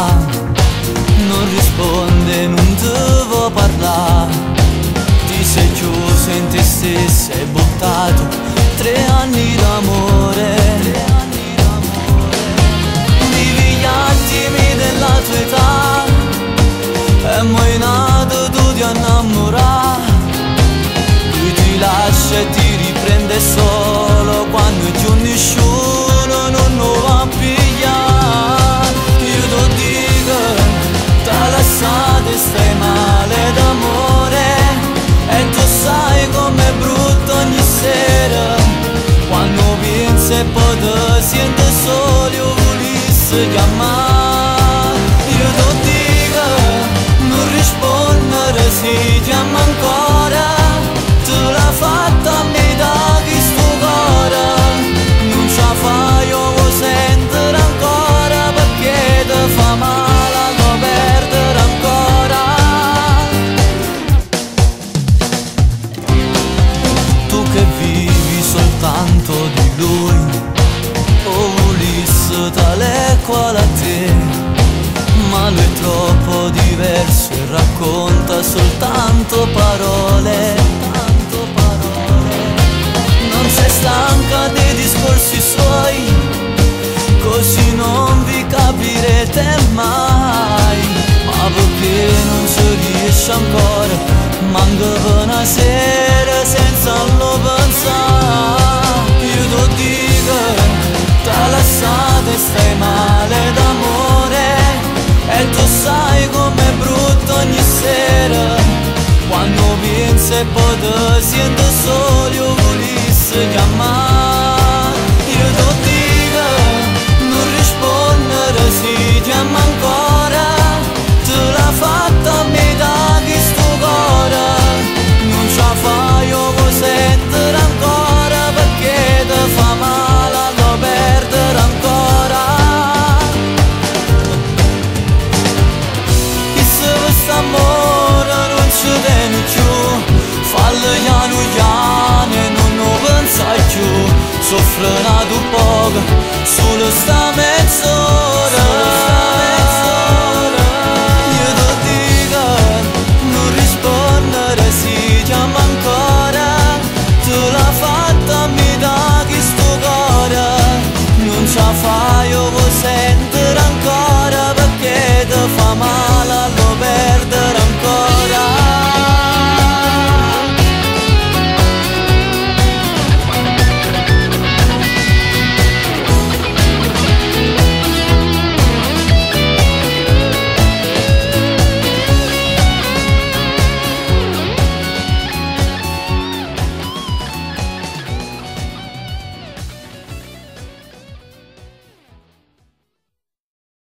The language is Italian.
Non risponde, non devo parlare. Ti sei chiuso in testa se poda siente sol eu se chamar Eu do diga, nu răspund, uguale a te Ma lui è troppo diverso e racconta soltanto parole Non sei stanca dei discorsi suoi Così non vi capirete mai. Ma perché non si riesce ancora Manca una sera senza lo pensare zaman.